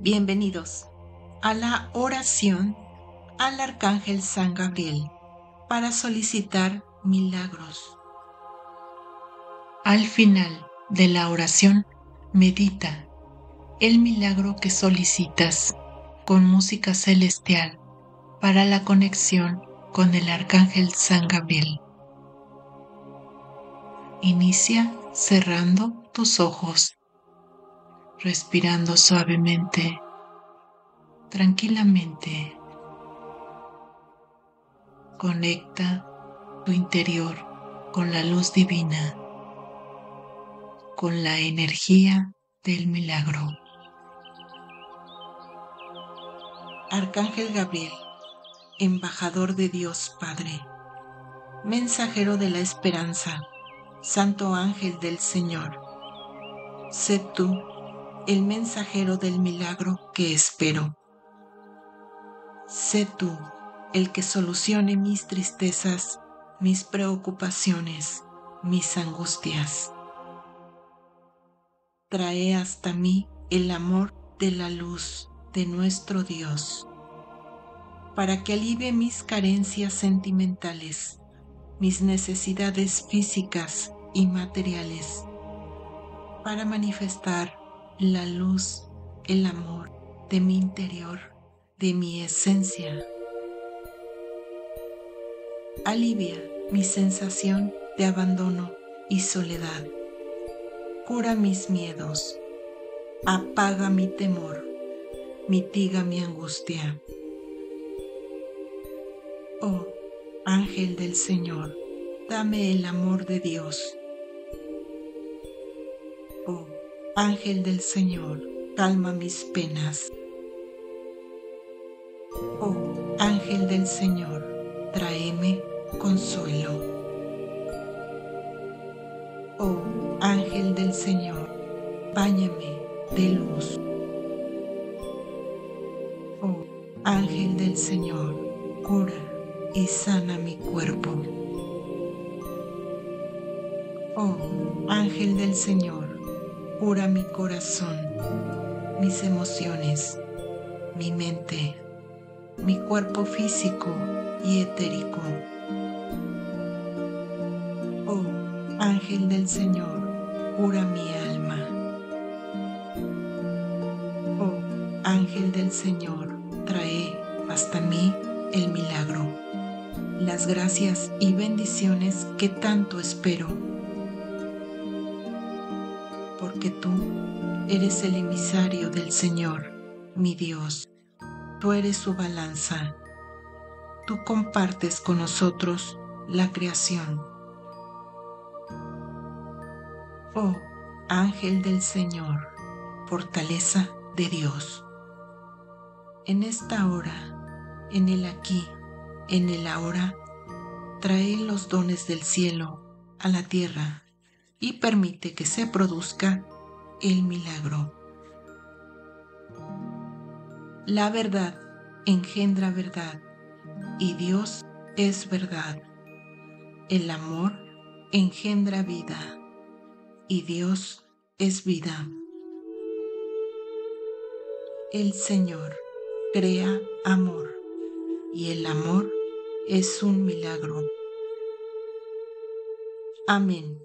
Bienvenidos a la oración al Arcángel San Gabriel para solicitar milagros. Al final de la oración, medita el milagro que solicitas con música celestial para la conexión con el Arcángel San Gabriel. Inicia cerrando tus ojos, respirando suavemente, tranquilamente. Conecta tu interior con la luz divina, con la energía del milagro. Arcángel Gabriel, embajador de Dios Padre, mensajero de la esperanza, Santo Ángel del Señor, sé tú el mensajero del milagro que espero. Sé tú el que solucione mis tristezas, mis preocupaciones, mis angustias. Trae hasta mí el amor de la luz de nuestro Dios, para que alivie mis carencias sentimentales, mis necesidades físicas y materiales para manifestar la luz, el amor de mi interior, de mi esencia. Alivia mi sensación de abandono y soledad. Cura mis miedos. Apaga mi temor. Mitiga mi angustia. Oh, ángel del Señor, dame el amor de Dios Oh, ángel del Señor, calma mis penas. Oh, ángel del Señor, tráeme consuelo. Oh, ángel del Señor, báñame de luz. Oh, ángel del Señor, cura y sana mi cuerpo. Oh, ángel del Señor, Cura mi corazón, mis emociones, mi mente, mi cuerpo físico y etérico. Oh, ángel del Señor, cura mi alma. Oh, ángel del Señor, trae hasta mí el milagro, las gracias y bendiciones que tanto espero porque tú eres el emisario del Señor, mi Dios. Tú eres su balanza. Tú compartes con nosotros la creación. Oh, ángel del Señor, fortaleza de Dios. En esta hora, en el aquí, en el ahora, trae los dones del cielo a la tierra y permite que se produzca el milagro. La verdad engendra verdad y Dios es verdad. El amor engendra vida y Dios es vida. El Señor crea amor y el amor es un milagro. Amén.